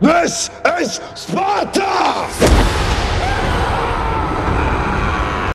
This is Sparta!